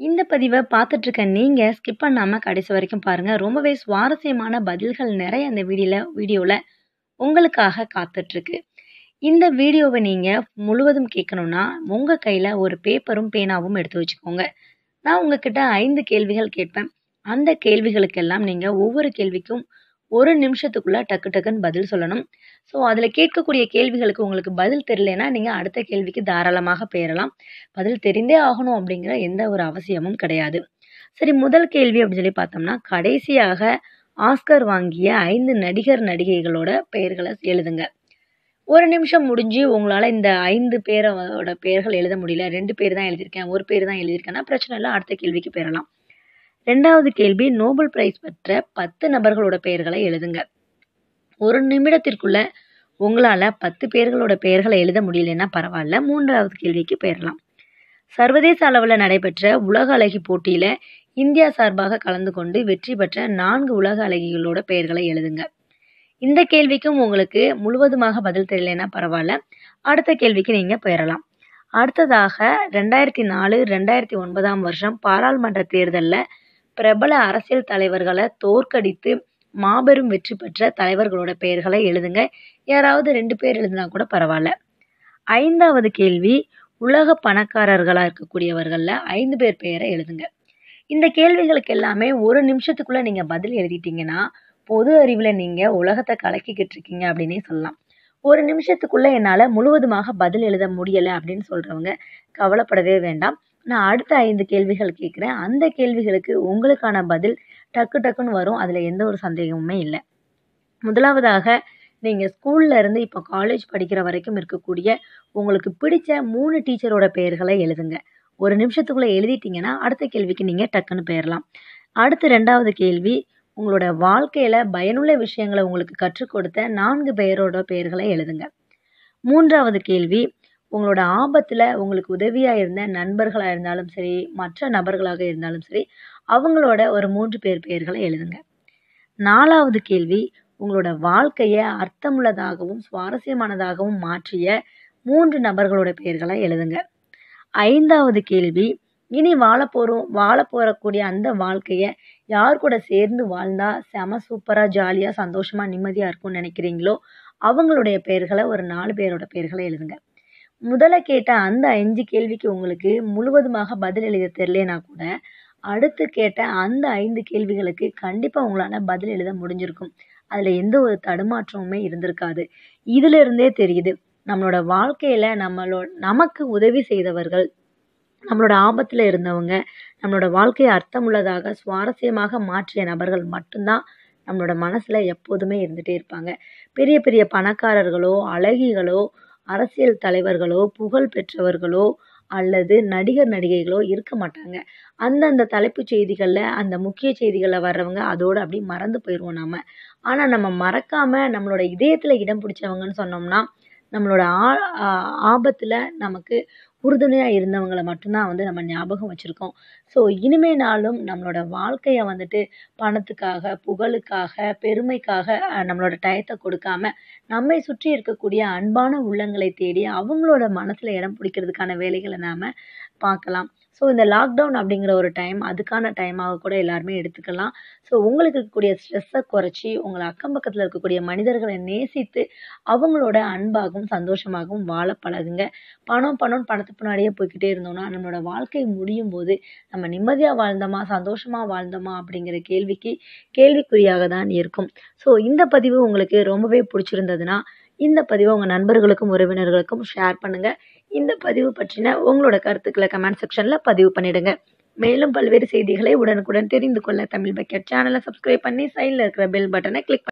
இந்த பதிவை பார்த்துட்ருக்க நீங்கள் ஸ்கிப் பண்ணாமல் கடைசி வரைக்கும் பாருங்கள் ரொம்பவே சுவாரஸ்யமான பதில்கள் நிறைய அந்த வீடியோவில் வீடியோவில் உங்களுக்காக காத்துட்ருக்கு. இந்த வீடியோவை நீங்கள் முழுவதும் கேட்கணும்னா, உங்கள் கையில் ஒரு பேப்பரும், பேனாவும் எடுத்து வச்சுக்கோங்க. நான் உங்ககிட்ட ஐந்து கேள்விகள் கேட்பேன். அந்த கேள்விகளுக்கெல்லாம் நீங்கள் ஒவ்வொரு கேள்விக்கும் ஒரு நிமிஷத்துக்குள்ள டக்கு டக்குன்னு பதில் சொல்லணும். ஸோ, அதில் கேட்கக்கூடிய கேள்விகளுக்கு உங்களுக்கு பதில் தெரியலனா நீங்கள் அடுத்த கேள்விக்கு தாராளமாக பெயரலாம். பதில் தெரிந்தே ஆகணும் அப்படிங்கிற எந்த ஒரு அவசியமும் கிடையாது. சரி முதல் கேள்வி அப்படின்னு சொல்லி பார்த்தோம்னா, கடைசியாக ஆஸ்கர் வாங்கிய ஐந்து நடிகர், நடிகைகளோட பெயர்களை எழுதுங்க. ஒரு நிமிஷம் முடிஞ்சு உங்களால் இந்த ஐந்து பேரோட பெயர்கள் எழுத முடியல. ரெண்டு பேர் தான் எழுதியிருக்கேன், ஒரு பேர் தான் எழுதியிருக்கேன்னா பிரச்சனை இல்லை அடுத்த கேள்விக்கு பெறலாம் ரெண்டாவது கேள்வி நோபல் பிரைஸ் பெற்ற 10 நபர்களோட பெயர்களை எழுதுங்க. ஒரு நிமிடத்திற்குள்ள உங்களால் பத்து பேர்களோட பெயர்களை எழுத முடியலன்னா பரவாயில்ல மூன்றாவது கேள்விக்கு பெயரலாம். சர்வதேச அளவில் நடைபெற்ற உலக அழகி போட்டியில் இந்தியா சார்பாக கலந்து கொண்டு வெற்றி பெற்ற நான்கு உலக அழகிகளோட பெயர்களை எழுதுங்க. இந்த கேள்விக்கும் உங்களுக்கு முழுவதுமாக பதில் தெரியலைன்னா பரவாயில்ல அடுத்த கேள்விக்கு நீங்கள் பெயரலாம். அடுத்ததாக 2004, 2009ஆம் வருஷம் பாராளுமன்ற தேர்தலில் பிரபல அரசியல் தலைவர்களை தோற்கடித்து மாபெரும் வெற்றி பெற்ற தலைவர்களோட பெயர்களை எழுதுங்க. யாராவது ரெண்டு பேர் எழுதினா கூட பரவாயில்ல ஐந்தாவது கேள்வி உலக பணக்காரர்களாக இருக்கக்கூடியவர்களில் ஐந்து பேர் பெயரை எழுதுங்க. இந்த கேள்விகளுக்கு எல்லாமே ஒரு நிமிஷத்துக்குள்ள நீங்க பதில் எழுதிட்டீங்கன்னா, பொது அறிவில் நீங்க உலகத்தை கலக்கிக்கிட்டு இருக்கீங்க அப்படின்னே சொல்லலாம். ஒரு நிமிஷத்துக்குள்ள என்னால் முழுவதுமாக பதில் எழுத முடியலை அப்படின்னு சொல்றவங்க கவலைப்படவே வேண்டாம். நான் அடுத்த ஐந்து கேள்விகள் கேட்குறேன் அந்த கேள்விகளுக்கு உங்களுக்கான பதில் டக்கு டக்குன்னு வரும். அதில் எந்த ஒரு சந்தேகமுமே இல்லை முதலாவதாக நீங்கள் ஸ்கூல்ல இருந்து இப்போ காலேஜ் படிக்கிற வரைக்கும் இருக்கக்கூடிய உங்களுக்கு பிடிச்ச மூணு டீச்சரோட பெயர்களை எழுதுங்க. ஒரு நிமிஷத்துக்குள்ளே எழுதிட்டீங்கன்னா, அடுத்த கேள்விக்கு நீங்கள் டக்குன்னு பெயரலாம். அடுத்து ரெண்டாவது கேள்வி உங்களோட வாழ்க்கையில் பயனுள்ள விஷயங்கள உங்களுக்கு கற்றுக் கொடுத்த 4 பேரோட பெயர்களை எழுதுங்க. மூன்றாவது கேள்வி உங்களோட ஆபத்தில் உங்களுக்கு உதவியாக இருந்த நண்பர்களாக இருந்தாலும் சரி, மற்ற நபர்களாக இருந்தாலும் சரி, அவங்களோட ஒரு மூன்று பேர் பெயர்களை எழுதுங்க. நாலாவது கேள்வி உங்களோட வாழ்க்கையை அர்த்தமுள்ளதாகவும், சுவாரஸ்யமானதாகவும் மாற்றிய மூன்று நபர்களோட பெயர்களை எழுதுங்க. ஐந்தாவது கேள்வி இனி வாழப்போகிறோம் வாழப் போகிறக்கூடிய அந்த வாழ்க்கையை யார் கூட சேர்ந்து வாழ்ந்தா செம சூப்பராக ஜாலியாக சந்தோஷமாக நிம்மதியாக இருக்கும்னு நினைக்கிறீங்களோ, அவங்களுடைய பெயர்களை ஒரு நாலு பேரோட பெயர்களை எழுதுங்க. முதல்ல கேட்ட அந்த அஞ்சு கேள்விக்கு உங்களுக்கு முழுவதுமாக பதில் எழுத தெரியலைன்னா கூட, அடுத்து கேட்ட அந்த ஐந்து கேள்விகளுக்கு கண்டிப்பாக உங்களால் பதில் எழுத முடிஞ்சிருக்கும். அதில் எந்த ஒரு தடுமாற்றமுமே இருந்திருக்காது. இதிலிருந்தே தெரியுது. நம்மளோட வாழ்க்கையில் நம்மளோ நமக்கு உதவி செய்தவர்கள், நம்மளோட ஆபத்தில் இருந்தவங்க, நம்மளோட வாழ்க்கையை அர்த்தமுள்ளதாக, சுவாரஸ்யமாக மாற்றிய நபர்கள் மட்டும்தான் நம்மளோட மனசில் எப்போதுமே இருந்துகிட்டே இருப்பாங்க. பெரிய பெரிய பணக்காரர்களோ, அழகிகளோ, அரசியல் தலைவர்களோ, புகழ் பெற்றவர்களோ அல்லது நடிகர், நடிகைகளோ இருக்க மாட்டாங்க. அந்தந்த தலைப்புச் செய்திகளில் அந்த முக்கிய செய்திகளில் வர்றவங்க அதோடு அப்படியே மறந்து போயிடுவோம் நாம் ஆனால் நம்ம மறக்காமல் நம்மளோட இதயத்தில் இடம் பிடிச்சவங்கன்னு சொன்னோம்னா, நம்மளோட ஆ ஆபத்தில் நமக்கு உறுதுணையாக இருந்தவங்கள மட்டும்தான் வந்து நம்ம ஞாபகம் வச்சுருக்கோம் ஸோ, இனிமேனாலும் நம்மளோட வாழ்க்கையை வந்துட்டு பணத்துக்காக, புகழுக்காக, பெருமைக்காக நம்மளோட டயத்தை கொடுக்காம, நம்மை சுற்றி இருக்கக்கூடிய அன்பான உள்ளங்களை தேடி அவங்களோட மனசில் இடம் பிடிக்கிறதுக்கான வேலைகளை நாம் பார்க்கலாம். ஸோ, இந்த லாக்டவுன் அப்படிங்கிற ஒரு டைம் அதுக்கான டைமாக கூட எல்லாருமே எடுத்துக்கலாம். ஸோ, உங்களுக்கு இருக்கக்கூடிய ஸ்ட்ரெஸ்ஸை குறைச்சி உங்களை அக்கம் பக்கத்தில் இருக்கக்கூடிய மனிதர்களை நேசித்து, அவங்களோட அன்பாகவும், சந்தோஷமாகவும் வாழ பழகுங்க. பணம், பணம்னு பணத்து பின்னாடியே போய்கிட்டே இருந்தோம்னா, நம்மளோட வாழ்க்கை முடியும் போது நம்ம நிம்மதியாக வாழ்ந்தோமா, சந்தோஷமாக வாழ்ந்தோமா அப்படிங்கிற கேள்விக்கு கேள்விக்குறியாக தான் இருக்கும். ஸோ, இந்த பதிவு உங்களுக்கு ரொம்பவே பிடிச்சிருந்ததுன்னா, இந்த பதிவை உங்கள் நண்பர்களுக்கும், உறவினர்களுக்கும் ஷேர் பண்ணுங்கள் இந்த பதிவு பற்றின உங்களோட கருத்துக்களை கமெண்ட் செக்ஷனில் பதிவு பண்ணிடுங்க. மேலும் பல்வேறு செய்திகளை உடனுக்குடன் தெரிந்து கொள்ள தமிழ் பக்கெட் சேனலை சப்ஸ்கிரைப் பண்ணி சைடில் இருக்கிற பெல் பட்டனை கிளிக்